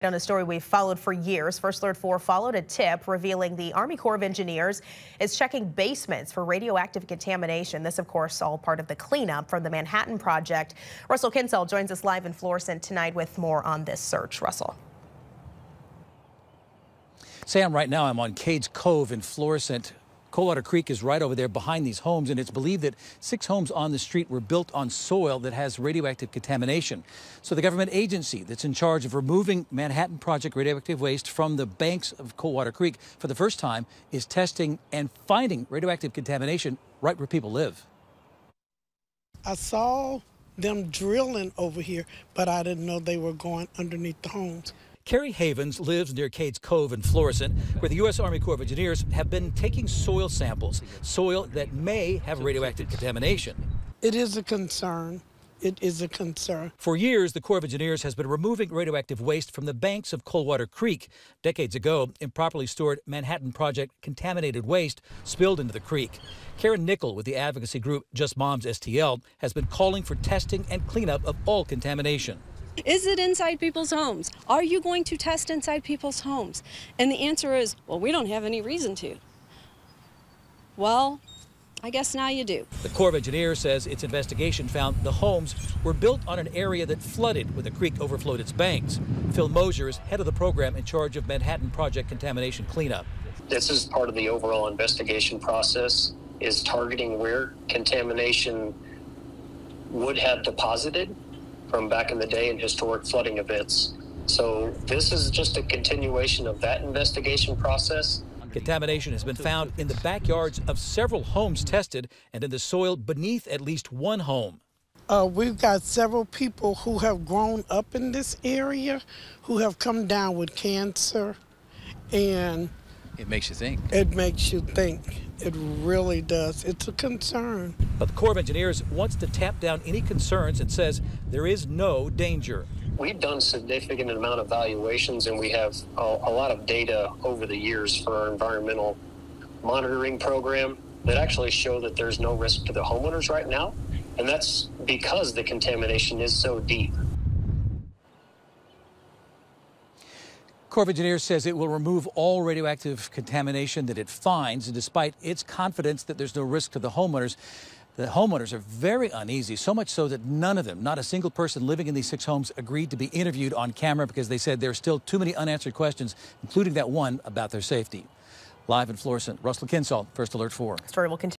On a story we've followed for years, First Alert 4 followed a tip revealing the Army Corps of Engineers is checking basements for radioactive contamination. This, of course, all part of the cleanup from the Manhattan Project. Russell Kinsaul joins us live in Florissant tonight with more on this search. Russell. Sam, right now I'm on Cades Cove in Florissant. Coldwater Creek is right over there behind these homes, and it's believed that six homes on the street were built on soil that has radioactive contamination. So the government agency that's in charge of removing Manhattan Project radioactive waste from the banks of Coldwater Creek for the first time is testing and finding radioactive contamination right where people live. I saw them drilling over here, but I didn't know they were going underneath the homes. Carrie Havens lives near Cades Cove in Florissant, where the U.S. Army Corps of Engineers have been taking soil samples, soil that may have radioactive contamination. It is a concern. It is a concern. For years, the Corps of Engineers has been removing radioactive waste from the banks of Coldwater Creek. Decades ago, improperly stored Manhattan Project contaminated waste spilled into the creek. Karen Nickel with the advocacy group Just Moms STL has been calling for testing and cleanup of all contamination. Is it inside people's homes? Are you going to test inside people's homes? And the answer is, well, we don't have any reason to. Well, I guess now you do. The Corps of Engineers says its investigation found the homes were built on an area that flooded when the creek overflowed its banks. Phil Moser is head of the program in charge of Manhattan Project contamination cleanup. This is part of the overall investigation process is targeting where contamination would have deposited from back in the day in historic flooding events. So this is just a continuation of that investigation process. Contamination has been found in the backyards of several homes tested and in the soil beneath at least one home. Uh, we've got several people who have grown up in this area who have come down with cancer and it makes you think. It makes you think. It really does. It's a concern. But the Corps of Engineers wants to tap down any concerns and says there is no danger. We've done significant amount of valuations and we have a, a lot of data over the years for our environmental monitoring program that actually show that there's no risk to the homeowners right now. And that's because the contamination is so deep. Corps of Engineers says it will remove all radioactive contamination that it finds, and despite its confidence that there's no risk to the homeowners, the homeowners are very uneasy, so much so that none of them, not a single person living in these six homes, agreed to be interviewed on camera because they said there are still too many unanswered questions, including that one about their safety. Live in Florissant, Russell Kinsaul, First Alert 4. Story will continue.